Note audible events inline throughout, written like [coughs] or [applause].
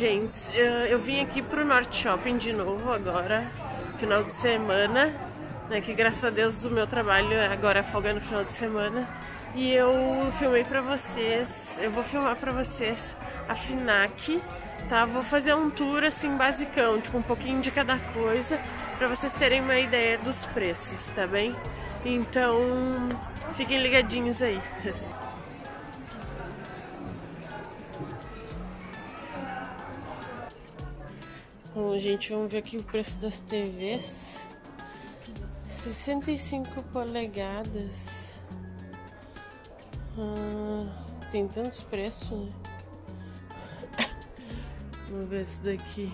Gente, eu, eu vim aqui pro Norte Shopping de novo agora, final de semana, né? Que graças a Deus o meu trabalho agora é folga no final de semana. E eu filmei pra vocês, eu vou filmar pra vocês a FINAC, tá? Vou fazer um tour assim basicão, tipo um pouquinho de cada coisa, pra vocês terem uma ideia dos preços, tá bem? Então, fiquem ligadinhos aí. [laughs] Bom, gente, vamos ver aqui o preço das TVs. 65 polegadas. Ah, tem tantos preços, né? [coughs] Vamos ver esse daqui.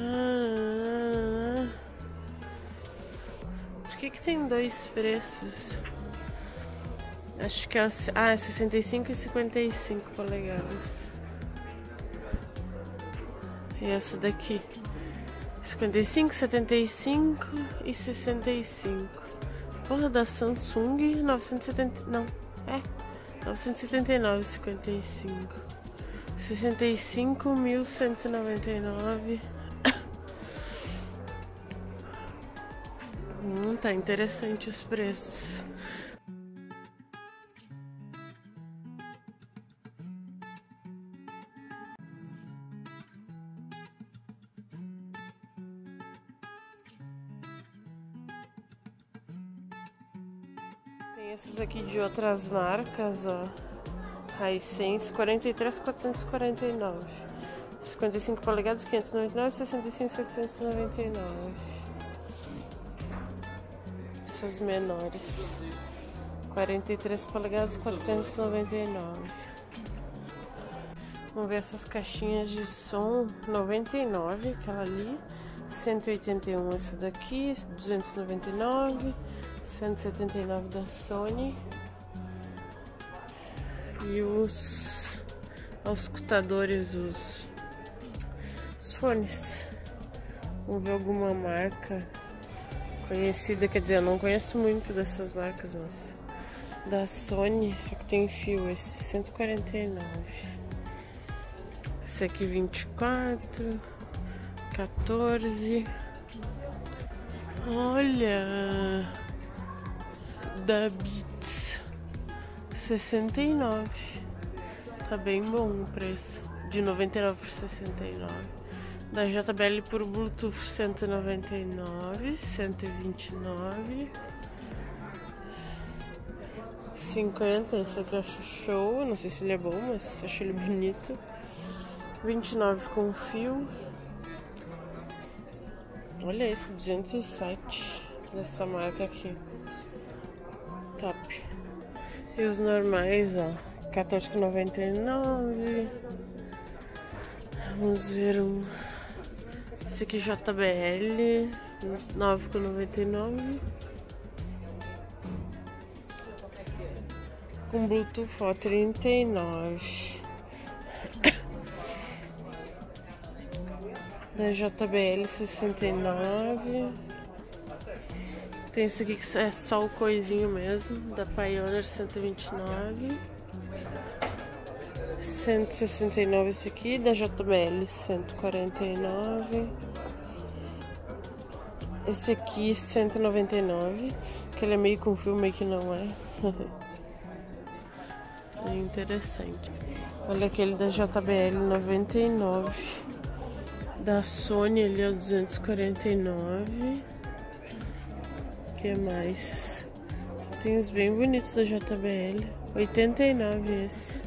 Ah, por que, que tem dois preços? Acho que é. Ah, 65 e 55 polegadas. E essa daqui. 55, 75 e 65. Porra, da Samsung 970. Não, é. 979,55. 65.199. [coughs] hum, tá interessante os preços. Tem esses aqui de outras marcas, ó. Hisense 43,449. 55 polegadas, 599, 65, 799. Essas menores. 43 polegadas, 499. Vamos ver essas caixinhas de som 99, aquela ali. 181 essa daqui, 299, 179 da Sony. E os auscultadores, os, os fones. Vamos ver alguma marca conhecida, quer dizer, eu não conheço muito dessas marcas, mas da Sony, só que tem fio, esse 149. Esse aqui 24, 14. Olha! Da Beats 69. Tá bem bom o preço. De 99 por 69. Da JBL por Bluetooth 199, 129. 50, esse aqui eu acho show. Não sei se ele é bom, mas acho ele bonito. 29 com fio. Olha esse, 207 dessa marca aqui. Top. E os normais, ó. 14,99. Vamos ver um. Esse aqui JBL. 9,99. Com Bluetooth, ó, 39. [coughs] Da JBL 69. Tem esse aqui que é só o coisinho mesmo, da Pioneer 129. 169 esse aqui, da JBL 149. Esse aqui 199, que ele é meio com fio, meio que não é. [laughs] é interessante. Olha aquele da JBL 99. Da Sony ali é 249 que mais? Tem uns bem bonitos da JBL. 89 esse.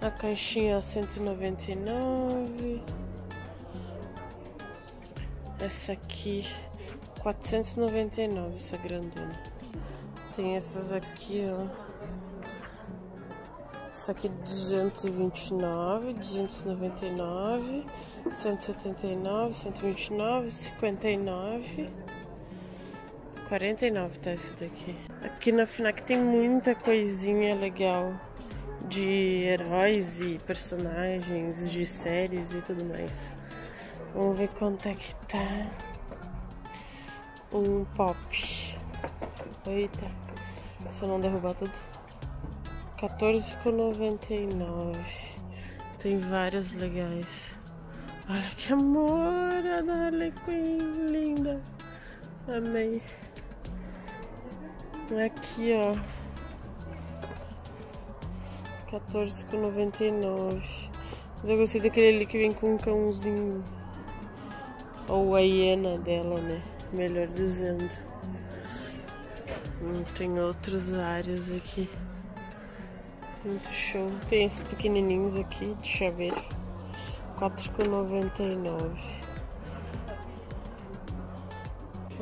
A caixinha 199. Essa aqui 499, essa grandona. Tem essas aqui, ó. Essa aqui 229, 299, 179, 129, 59. 49 tá esse daqui. Aqui na FNAC tem muita coisinha legal de heróis e personagens de séries e tudo mais. Vamos ver quanto é que tá um pop. Eita, se eu não derrubar tudo. 14,99. Tem várias legais. Olha que amor, da Harley Quinn, linda. Amei. Aqui, ó. 14,99. Mas eu gostei daquele ali que vem com um cãozinho. Ou a hiena dela, né? Melhor dizendo. Hum, tem outros vários aqui. Muito show. Tem esses pequenininhos aqui de chaveiro. 4,99.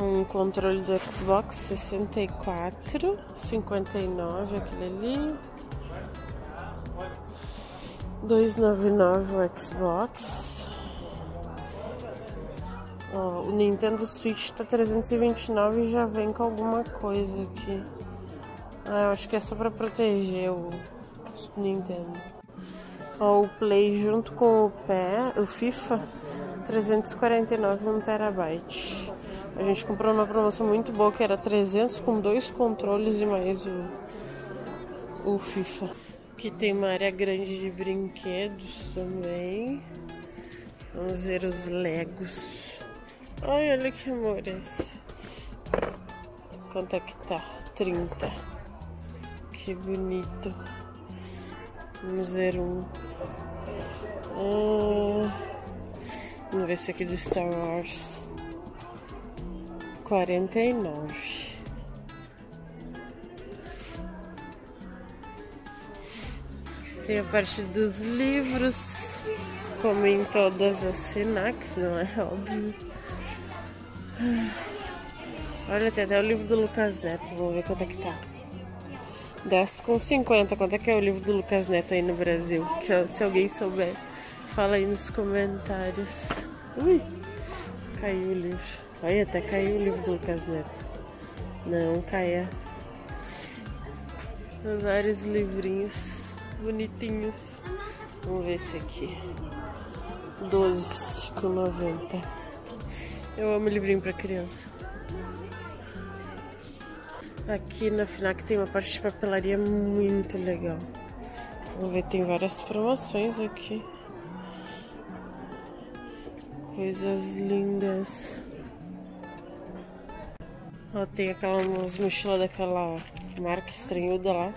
Um controle do Xbox 64, 59 aquele ali. 299 o Xbox. Ó, o Nintendo Switch tá 329 e já vem com alguma coisa aqui. Ah, eu acho que é só pra proteger o Nintendo. Ó, o Play junto com o pé, o FIFA, 349 1 terabyte. A gente comprou uma promoção muito boa que era 300 com dois controles e mais o, o FIFA. Aqui tem uma área grande de brinquedos também. Vamos ver os Legos. Ai, olha que amor esse. Quanto é que tá? 30. Que bonito. Vamos ver um. Ah, vamos ver esse aqui do Star Wars. 49. Tem a parte dos livros, como em todas as Finax, não é [laughs] óbvio. Olha, tem até o livro do Lucas Neto, vamos ver quanto é que tá. 10 com 50, quanto é que é o livro do Lucas Neto aí no Brasil? Que se alguém souber, fala aí nos comentários. Ui, caiu o livro. Olha, até caiu o livro do Lucas Neto. Não caia. Vários livrinhos bonitinhos. Vamos ver esse aqui. 12,90. Eu amo livrinho para criança. Aqui na FNAC tem uma parte de papelaria muito legal. Vamos ver, tem várias promoções aqui. Coisas lindas. Ó, tem aquela mochila daquela marca estranhuda lá.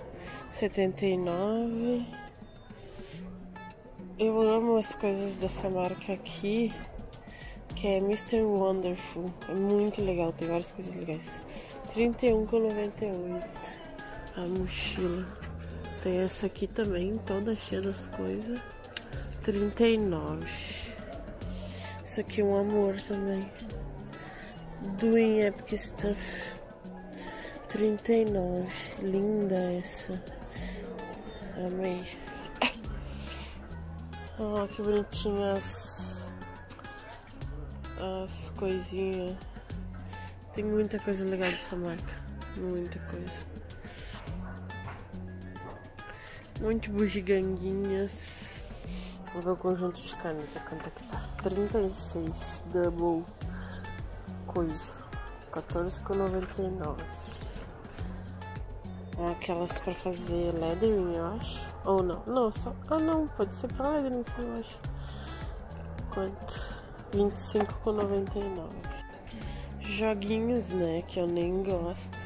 79. Eu amo as coisas dessa marca aqui, que é Mr. Wonderful. É muito legal, tem várias coisas legais. 31,98 a mochila. Tem essa aqui também, toda cheia das coisas. 39. Isso aqui é um amor também. Doing Epic Stuff. 39. Linda essa. Amei. Oh, que bonitinhas as coisinhas. Tem muita coisa legal dessa marca. Muita coisa. Muito bugiganguinhas. Vou ver o conjunto de caneta. Quanto é que tá? 36. Double coisa. 14,99. Aquelas pra fazer lettering, eu acho. Ou não. Não, só. Ah, não. Pode ser pra lettering, sim, eu acho. Quanto? 25,99. Joguinhos, né? Que eu nem gosto.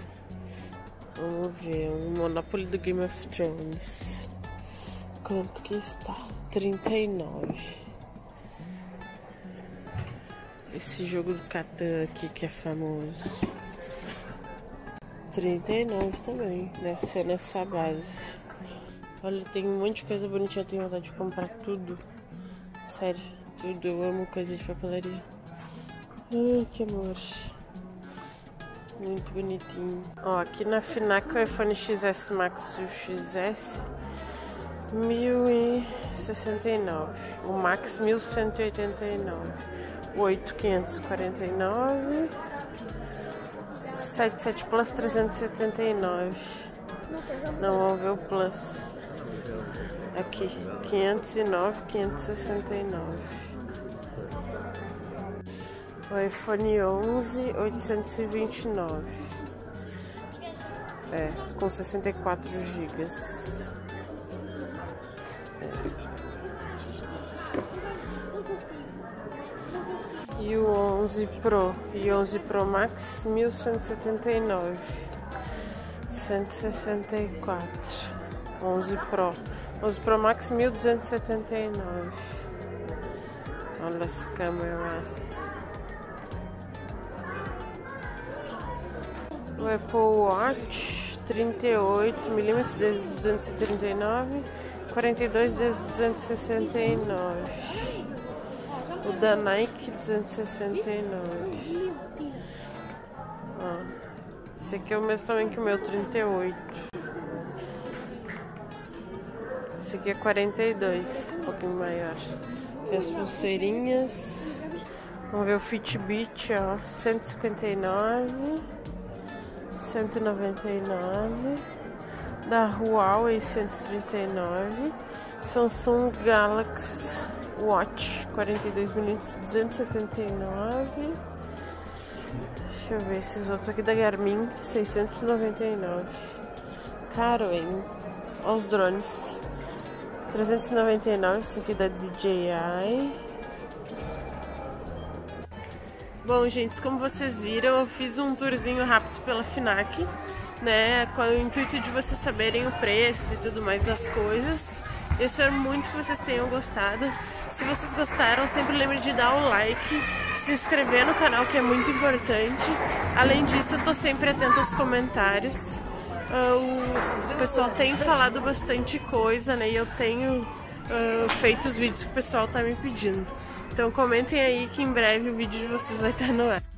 Vamos ver. Um Monopoly do Game of Thrones. Quanto que está? 39. Esse jogo do Catan aqui que é famoso. 39 também. Deve ser nessa base. Olha, tem um monte de coisa bonitinha. Eu tenho vontade de comprar tudo. Sério, tudo. Eu amo coisa de papelaria. Ai, que amor. Muito bonitinho. Ó, aqui na Finac o iPhone XS Max o XS 1069. O Max 1189. O 8549. 77 Plus 379. Não, ver o Plus. Aqui, 509, 569. O iPhone 11, 829. É, com 64 GB. E o 11 Pro e 11 Pro Max 1179. 164. 11 Pro. 11 Pro Max 1279. Olha as câmeras. O Apple Watch 38 milímetros desde 239, 42 desde 269. O da Nike 269. Ó, esse aqui é o mesmo tamanho que o meu 38. Esse aqui é 42, um pouquinho maior. Tem as pulseirinhas. Vamos ver o Fitbit, ó, 159, 199. Da Huawei, 139. Samsung Galaxy Watch, 42 minutos, 279. Deixa eu ver esses outros aqui da Garmin, 699. Caro, hein? Olha os drones. 399, esse aqui da DJI. Bom, gente, como vocês viram, eu fiz um tourzinho rápido pela FINAC, né, com o intuito de vocês saberem o preço e tudo mais das coisas. Eu espero muito que vocês tenham gostado. Se vocês gostaram, sempre lembre de dar o like, se inscrever no canal, que é muito importante. Além disso, tô sempre atento aos comentários. Uh, o pessoal tem falado bastante coisa, né? E eu tenho uh, feito os vídeos que o pessoal tá me pedindo. Então comentem aí que em breve o vídeo de vocês vai estar no ar.